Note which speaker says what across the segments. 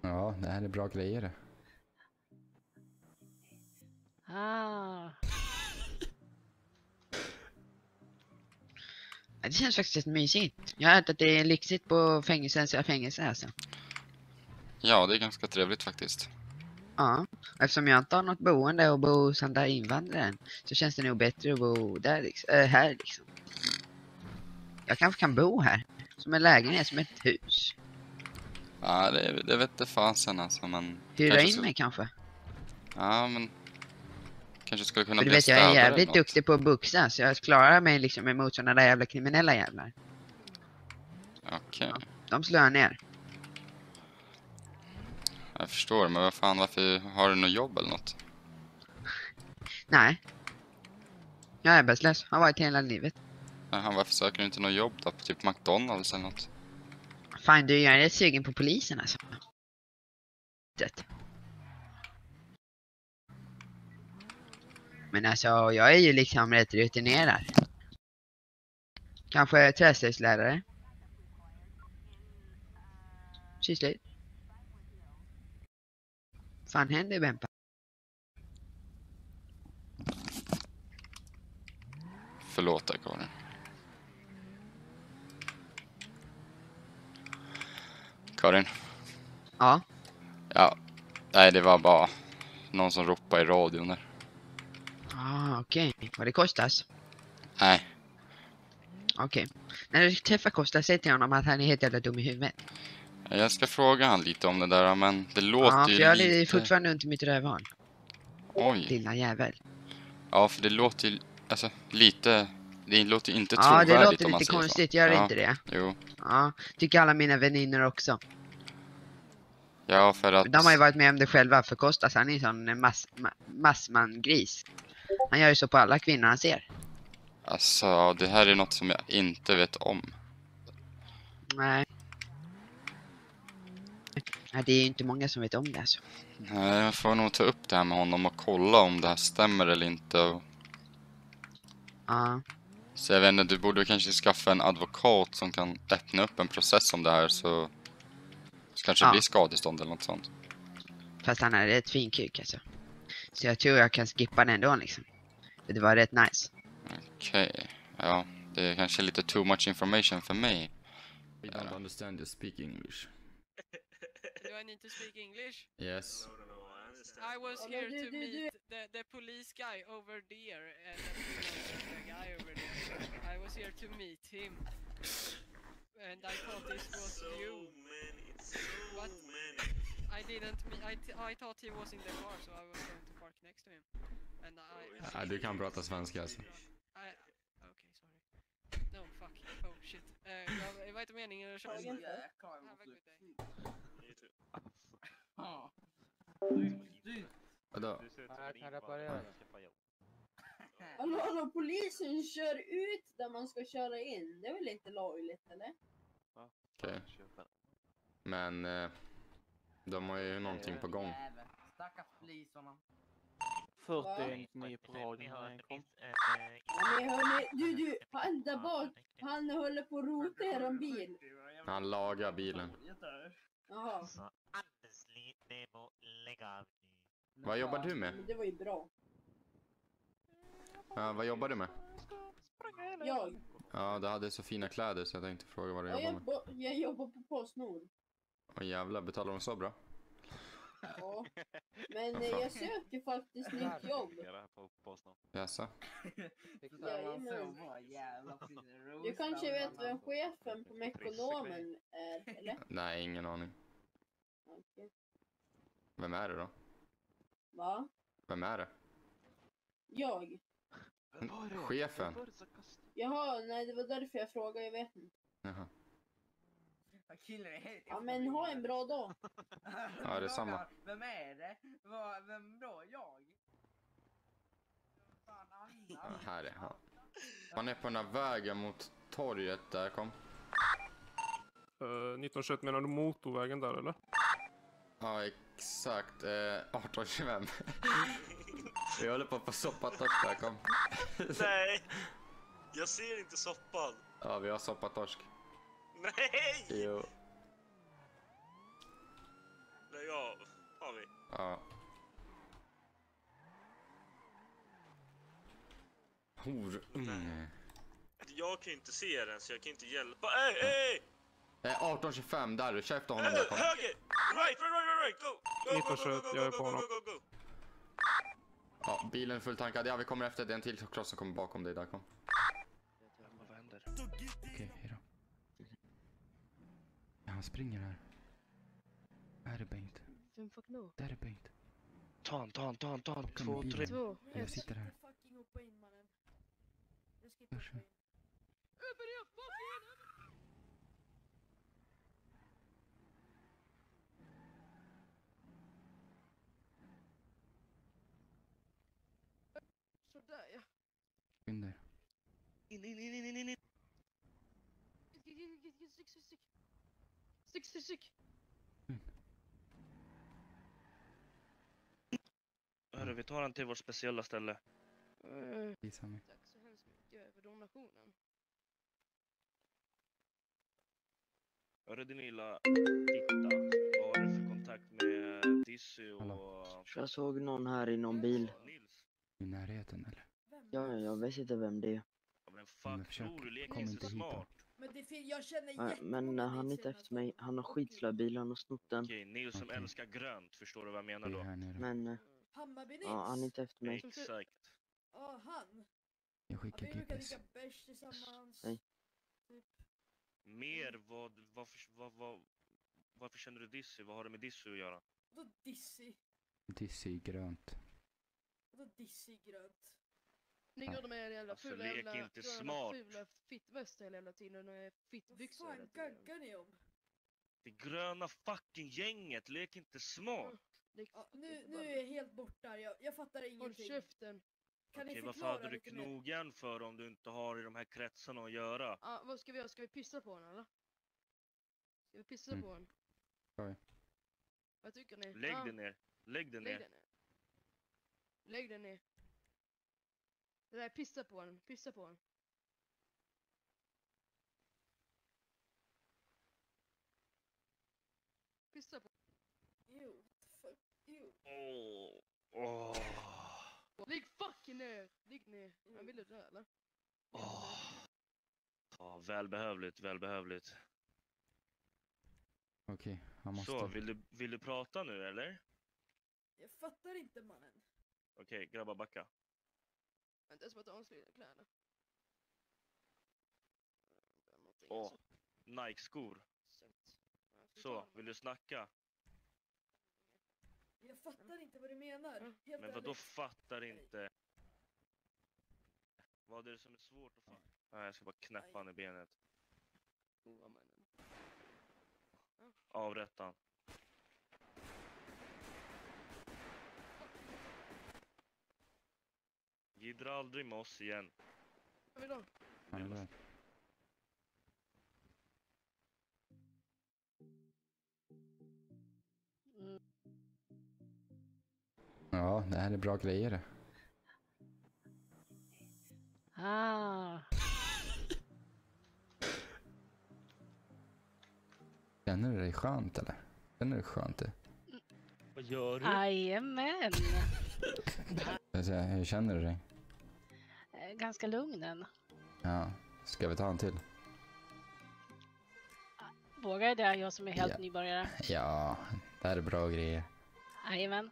Speaker 1: Ja, det här är bra grejer det.
Speaker 2: Ah. Det känns faktiskt rätt mysigt. Jag har hört att det är lyxigt på fängelsen, fängelse alltså.
Speaker 3: Ja, det är ganska trevligt faktiskt.
Speaker 2: Ja, eftersom jag inte har något boende och bor hos där invandraren så känns det nog bättre att bo där liksom, äh, här liksom. Jag kanske kan bo här, som en lägenhet, som ett hus.
Speaker 3: Ja, det, det vet fasen alltså, men...
Speaker 2: Hyra in mig kanske.
Speaker 3: Ja, men... Kanske skulle kunna
Speaker 2: För du
Speaker 3: bli
Speaker 2: vet, jag är jävligt
Speaker 3: något.
Speaker 2: duktig på att boxa så jag klarar mig liksom emot sådana där jävla kriminella jävlar.
Speaker 3: Okej,
Speaker 2: De slår jag ner.
Speaker 3: jag förstår. Men vad fan, varför har du något jobb eller något?
Speaker 2: Nej. Jag är arbetslös, har varit hela livet.
Speaker 3: Jaha, varför söker du inte något jobb då? På typ McDonalds eller något?
Speaker 2: Fan du, jag är rätt sugen på polisen alltså. Det. Men alltså, jag är ju liksom rätt rutinerad. Kanske träslöjdslärare. Sysslar. Fan händer Bempa?
Speaker 3: Förlåt dig Karin. Karin?
Speaker 2: Ja.
Speaker 3: Ja. Nej, det var bara någon som ropade i radion där.
Speaker 2: Ah, okej. Vad det kostas?
Speaker 3: Nej,
Speaker 2: Okej. När du träffar Costa, säg till honom att han är helt jävla dum i huvudet.
Speaker 3: jag ska fråga han lite om det där, men det låter
Speaker 2: Ja, för
Speaker 3: ju
Speaker 2: jag
Speaker 3: lite...
Speaker 2: fortfarande ont i mitt rövhål.
Speaker 3: Oj.
Speaker 2: Lilla jävel.
Speaker 3: Ja, för det låter ju, alltså lite, det låter inte
Speaker 2: Ja,
Speaker 3: trovärdigt
Speaker 2: det låter lite konstigt,
Speaker 3: så.
Speaker 2: gör
Speaker 3: ja,
Speaker 2: inte det?
Speaker 3: Jo.
Speaker 2: Ja, tycker alla mina vänner också.
Speaker 3: Ja, för att...
Speaker 2: De har ju varit med om det själva, för Kostas han är en sån mass, ma, massman-gris. Han gör ju så på alla kvinnor han ser.
Speaker 3: Alltså, det här är något som jag inte vet om.
Speaker 2: Nej. Nej, det är ju inte många som vet om det alltså.
Speaker 3: Nej, jag får nog ta upp det här med honom och kolla om det här stämmer eller inte. Och...
Speaker 2: Ja,
Speaker 3: Så jag vet inte, du borde kanske skaffa en advokat som kan öppna upp en process om det här så... så kanske
Speaker 2: Ja.
Speaker 3: det blir skadestånd eller något sånt.
Speaker 2: fast han är rätt fin kuk alltså. Så jag tror jag kan skippa den ändå liksom. För det var rätt nice.
Speaker 3: Okej, ja. Det är kanske lite too much information för mig.
Speaker 1: We don't understand you speak English.
Speaker 4: Do I need to speak English?
Speaker 1: Yes.
Speaker 4: I was here
Speaker 5: du-
Speaker 4: to
Speaker 5: du-
Speaker 4: meet
Speaker 5: du-
Speaker 4: the, the police guy over there and the guy over there. I was here to meet him. And I thought this was you. But I didn't meet, I, I thought he was in the car so I was going to park next to him. And I...
Speaker 1: Ja, du kan prata svenska alltså.
Speaker 4: I, okay, sorry. No, fuck. Oh shit. Uh, jag, det var inte meningen att köra.
Speaker 5: Tagen för.
Speaker 4: Have a good day.
Speaker 1: Vadå?
Speaker 5: Hallå, hallå, polisen kör ut där man ska köra in. Det är väl inte lagligt eller?
Speaker 1: Okej. Men eh, de har ju någonting på gång.
Speaker 6: Stackars poliserna.
Speaker 7: 40 på radion när den kom.
Speaker 5: Ja, men hörni, du, du, han där bak, han håller på att rota eran bil.
Speaker 1: Han lagar bilen.
Speaker 5: Jaha,
Speaker 1: Vad jobbar du med?
Speaker 5: men det var ju bra.
Speaker 1: Ja, vad jobbar du med?
Speaker 5: Jag,
Speaker 1: Ja, du hade så fina kläder så jag tänkte fråga vad du
Speaker 5: ja,
Speaker 1: jobbar
Speaker 5: jag,
Speaker 1: med.
Speaker 5: jag jobbar på Postnord.
Speaker 1: Åh jävlar, betalar de så bra?
Speaker 5: Ja. Men eh, jag söker faktiskt nytt jobb.
Speaker 1: Jaså?
Speaker 5: Du kanske vet vem chefen på Mekonomen är, eller?
Speaker 1: Nej, ingen aning.
Speaker 5: Okej.
Speaker 1: Vem är det då?
Speaker 5: Va?
Speaker 1: Vem är det?
Speaker 5: Jag?
Speaker 1: Chefen?
Speaker 5: Jaha, nej det var därför jag frågade, jag vet inte.
Speaker 1: Jaha.
Speaker 6: Killen är helt
Speaker 5: Ja men ha en bra dag.
Speaker 1: Ja, det är samma.
Speaker 6: Vem är det? Vad- Vem då? Jag? Fan, Anna?
Speaker 1: Ja, här är han. Han är på den här vägen mot torget där, kom.
Speaker 7: Uh, 1921 menar du motorvägen där eller?
Speaker 1: Ja, exakt. Eh, 1825. Vi håller på på soppatorsk där, kom.
Speaker 8: Nej! Jag ser inte soppan.
Speaker 1: Ja, vi har soppatorsk.
Speaker 8: Nej!
Speaker 1: Jo.
Speaker 8: Nej, lägg av. Har vi?
Speaker 1: Ja. Horunge.
Speaker 8: Jag kan ju inte se den så jag kan inte hjälpa. Ey, ey!
Speaker 1: Eh, 1825, där du. Kör efter honom där kom.
Speaker 8: Höger! Right, right, right, right! Go! Go, go, go, go,
Speaker 7: 1921,
Speaker 8: go,
Speaker 7: jag är
Speaker 8: go,
Speaker 7: på
Speaker 8: go,
Speaker 7: honom.
Speaker 8: go, go, go.
Speaker 1: Ja, bilen är fulltankad. Ja, vi kommer efter. Det är en till cross som kommer bakom dig där kom. Okej, hejdå. Ja, han springer här. Där är Bengt.
Speaker 9: Vem fuck no?
Speaker 1: Där är Bengt.
Speaker 10: Ta han, ta han, ta han, ta han. Två, tre.
Speaker 9: Två,
Speaker 1: Jag
Speaker 9: ett.
Speaker 1: sitter här.
Speaker 5: fucking hoppa in mannen. Jag ska
Speaker 1: inte hoppa in.
Speaker 9: Sådär ja.
Speaker 1: Skynda er.
Speaker 10: In, in, in, in, in, in.
Speaker 9: Stick, stick, stick. Stick, stick, stick.
Speaker 10: Hörru, vi tar han till vårt speciella ställe.
Speaker 9: Eh,
Speaker 1: Visa mig.
Speaker 9: Tack så hemskt mycket för donationen.
Speaker 10: Hörru din lilla titta. Vad har du för kontakt med Dizzy och...
Speaker 11: Jag såg någon här i någon bil.
Speaker 10: Nils?
Speaker 1: I närheten eller?
Speaker 11: Ja, ja, jag vet inte vem det är.
Speaker 10: Ja, men
Speaker 1: Men
Speaker 10: fuck,
Speaker 1: försök,
Speaker 10: tror du leker
Speaker 1: kom
Speaker 10: inte
Speaker 1: inte hit då.
Speaker 10: smart?
Speaker 5: Men det fin- jag känner
Speaker 11: Nej, Men han är inte efter mig.
Speaker 5: staden.
Speaker 11: Han har skitslöbil, han har snott den.
Speaker 10: Okej, Nils som
Speaker 1: Okej.
Speaker 10: älskar grönt, förstår du vad jag menar
Speaker 1: Det är
Speaker 10: då?
Speaker 1: här nere.
Speaker 11: Men eh,
Speaker 5: Hammarby Nils?
Speaker 11: ja, han är inte efter mig.
Speaker 10: Exakt.
Speaker 5: Ja, han.
Speaker 1: Jag
Speaker 5: Ja,
Speaker 1: skickar
Speaker 5: vi brukar
Speaker 1: GPS.
Speaker 5: dricka bärs tillsammans.
Speaker 11: Nej.
Speaker 5: Typ.
Speaker 10: Mer, vad, varför, vad, vad, varför känner du Dizzy? Vad har det med Dizzy att göra?
Speaker 5: Vadå Dizzy?
Speaker 1: Dizzy grönt.
Speaker 5: Vadå Dizzy grönt?
Speaker 9: Ni går med en jävla
Speaker 10: Alltså,
Speaker 9: fula
Speaker 10: lek
Speaker 9: jävla...
Speaker 10: inte
Speaker 9: gröna
Speaker 10: smart.
Speaker 9: fula fittvästar hela jävla tiden och
Speaker 5: Vad
Speaker 9: fittbyxor
Speaker 5: fan
Speaker 9: hela tiden.
Speaker 5: gaggar ni om?
Speaker 10: Det gröna fucking gänget, lek inte smart!
Speaker 9: Lik
Speaker 5: Ja, nu, nu är jag helt borta. Jag, jag fattar
Speaker 9: Håll
Speaker 5: ingenting.
Speaker 9: käften.
Speaker 5: Kan ni
Speaker 10: Okej, varför
Speaker 5: förklara
Speaker 10: hade du
Speaker 5: lite mer?
Speaker 10: knogjärn för om du inte har i de här kretsarna att göra?
Speaker 9: Ah, vad ska vi göra? Ska vi pissa på honom eller? Ska vi pissa
Speaker 1: Mm.
Speaker 9: på honom?
Speaker 1: Ska vi?
Speaker 9: Vad tycker ni?
Speaker 10: Lägg dig ner, lägg dig
Speaker 9: Lägg
Speaker 10: ner.
Speaker 9: den ner. Lägg den ner. Det där, pissa på honom. Pissa på honom. Pissa på
Speaker 5: the fuck? Ew.
Speaker 10: Åh, åh,
Speaker 9: Ligg fucking ner! Ligg ner. Han ville dö eller?
Speaker 10: åh. Ja, välbehövligt, välbehövligt.
Speaker 1: Okej, han måste...
Speaker 10: Så, vill du, vill du prata nu eller?
Speaker 5: Jag fattar inte mannen.
Speaker 10: Okej, grabbar backa.
Speaker 9: Vänta, jag ska bara ta av sig mina kläder. Någonting
Speaker 10: Åh,
Speaker 9: så
Speaker 10: Nike-skor. Så, vill du snacka?
Speaker 5: Jag fattar inte vad du menar. Helt
Speaker 10: Men vadå
Speaker 5: ärligt.
Speaker 10: fattar inte? Vad är det som är svårt att fatta? Nej, jag ska bara knäppa han i benet. Avrätta han. Jiddra aldrig med oss igen.
Speaker 9: Du
Speaker 1: är där.
Speaker 9: Mm.
Speaker 1: Ja, det här är bra grejer.
Speaker 9: Ah.
Speaker 1: Känner du dig skönt eller? Känner du dig skönt? det?
Speaker 10: Vad gör
Speaker 9: Jajamän.
Speaker 1: Jag säga, Hur känner du dig?
Speaker 9: Ganska lugn än.
Speaker 1: Ja, ska vi ta en till?
Speaker 9: Vågar jag det? Jag som är helt
Speaker 1: Ja.
Speaker 9: nybörjare.
Speaker 1: Ja, det här är bra grejer.
Speaker 9: Jajamän.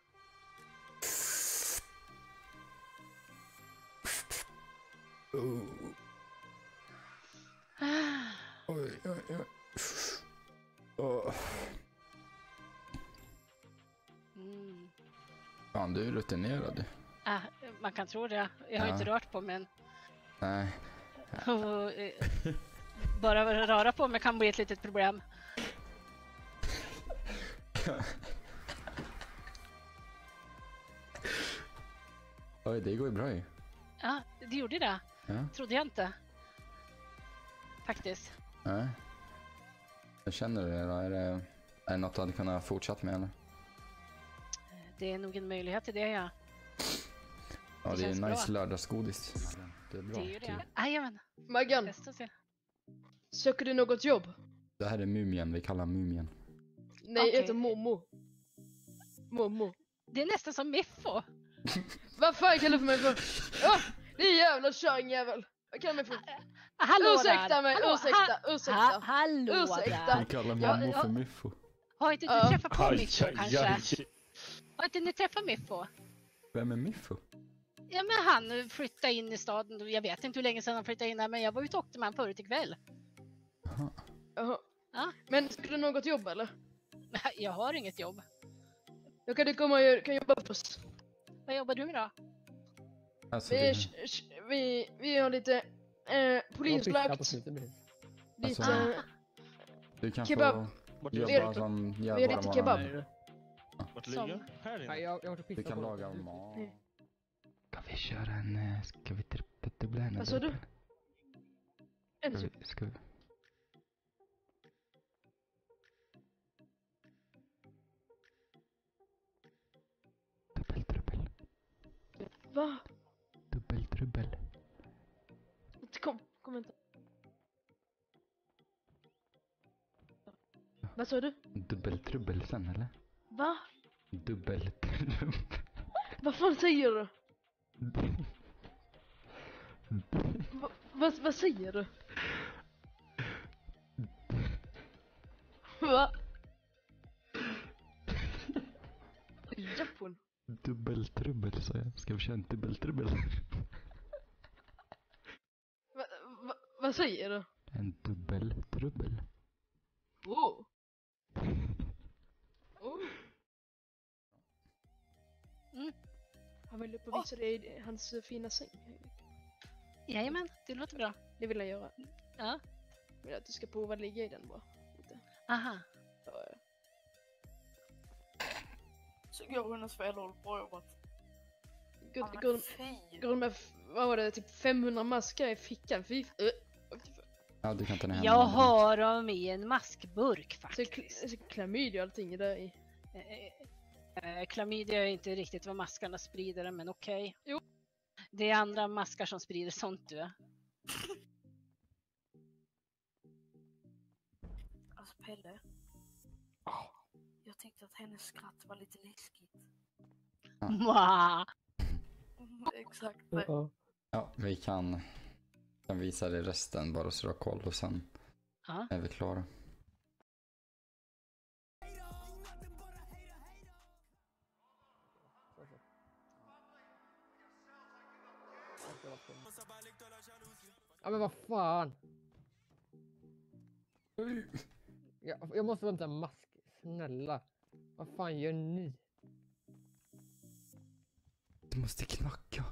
Speaker 1: Oj, oj, oj. Åh.
Speaker 9: Mm.
Speaker 1: Fan, du är rutinerad.
Speaker 9: Ah, man kan tro det. Jag har
Speaker 1: Ja.
Speaker 9: inte rört på mig än.
Speaker 1: Nej.
Speaker 9: Och, eh, Bara röra på mig kan bli ett litet problem.
Speaker 1: Oj, det går ju bra ju.
Speaker 9: Ja, det gjorde det.
Speaker 1: Ja.
Speaker 9: Trodde jag inte. Faktiskt.
Speaker 1: Nej. Hur känner du dig då? Är det, är det något du hade kunnat fortsätta med eller?
Speaker 9: Det är nog en möjlighet till det, ja.
Speaker 1: Ja,
Speaker 9: Det
Speaker 1: det, är nice lördagsgodis. Det är bra.
Speaker 9: Det är ju det. Jajamän.
Speaker 12: Maggan, söker du något jobb?
Speaker 1: Det här är Mumien, vi kallar Mumien.
Speaker 12: Nej, jag
Speaker 9: Okej.
Speaker 12: heter Momo.
Speaker 9: Mormor.
Speaker 12: Det är nästan som Miffo.
Speaker 9: Vad fan kallar du för mig för? Ja, det är jävla kärringjävel. Vad kallar du mig för?
Speaker 12: Hallå
Speaker 9: ursäkta
Speaker 12: där.
Speaker 9: mig,
Speaker 12: Hallå,
Speaker 9: ursäkta,
Speaker 12: ha-
Speaker 9: ursäkta.
Speaker 12: Ha, hallå
Speaker 9: Ursäkta.
Speaker 12: där.
Speaker 1: Hon kallar
Speaker 12: ja.
Speaker 1: för Miffo.
Speaker 12: Har inte du
Speaker 9: Ja.
Speaker 12: träffat på Miffo kanske? Har inte ni träffat Miffo?
Speaker 1: Vem är Miffo?
Speaker 12: Ja men han flyttade in i staden, jag vet inte hur länge sedan han flyttade in här men jag var ute och åkte med honom förut ikväll.
Speaker 9: Jaha.
Speaker 12: Ja.
Speaker 9: Men ska du något jobb eller?
Speaker 12: Jag har inget jobb.
Speaker 9: Då kan du komma och kan jobba för oss.
Speaker 12: Vad jobbar du med då?
Speaker 1: Alltså,
Speaker 9: Vi,
Speaker 1: det,
Speaker 9: sh- sh- vi, vi har lite eh, polisvakt. Lite...
Speaker 1: Alltså, du kan
Speaker 9: kebab.
Speaker 1: få
Speaker 9: Vi
Speaker 1: jobba
Speaker 9: har-
Speaker 1: som
Speaker 9: vi har
Speaker 1: jävla
Speaker 9: lite kebab.
Speaker 10: Vart
Speaker 9: Som-
Speaker 10: ligger Här inne?
Speaker 13: jag, jag måste
Speaker 1: Du kan laga mat.
Speaker 14: Ska vi köra en... eh, Ska vi dubbla en?
Speaker 9: Vad sa du? En
Speaker 14: Ska vi, ska vi...
Speaker 9: Va?
Speaker 14: Dubbeltrubbel.
Speaker 9: Kom, kom vänta. Vad sa du?
Speaker 14: Dubbeltrubbel sen eller?
Speaker 9: Va?
Speaker 14: Dubbeltrubbel.
Speaker 9: Vad fan säger du? Va, vad, vad säger du? Va? Japan.
Speaker 14: Dubbeltrubbel sa jag. Ska vi köra en dubbeltrubbel?
Speaker 9: Va, va, vad säger du?
Speaker 14: En dubbeltrubbel.
Speaker 9: Oh. Han vill upp och visa dig hans eh, fina säng.
Speaker 12: Jajamän, det låter bra.
Speaker 9: Det vill jag göra.
Speaker 12: Ja.
Speaker 9: Vill att du ska prova att ligga i den bara.
Speaker 12: Aha.
Speaker 9: Ja, ja. Så går hennes fel bra jobbat. Går, går, går med, vad var det, typ 500 maskar i fickan? Fy.
Speaker 1: Ja, du kan ta ner
Speaker 12: Jag har dem i en maskburk
Speaker 9: Så
Speaker 12: faktiskt.
Speaker 9: kl- så klamydia och allting är där i.
Speaker 12: Eh, Klamydia är inte riktigt vad maskarna sprider, men okej.
Speaker 9: Jo.
Speaker 12: Det är andra maskar som sprider sånt du.
Speaker 15: Alltså Pelle. Jag tänkte att hennes skratt var lite läskigt.
Speaker 12: Mwah.
Speaker 15: Exakt det.
Speaker 1: Ja, vi kan, kan visa dig resten bara så du har koll och sen
Speaker 12: Ja.
Speaker 1: är vi klara.
Speaker 13: Ja men vad fan. Jag, jag måste hämta en mask. Snälla. Vad fan gör ni?
Speaker 14: Du måste knacka.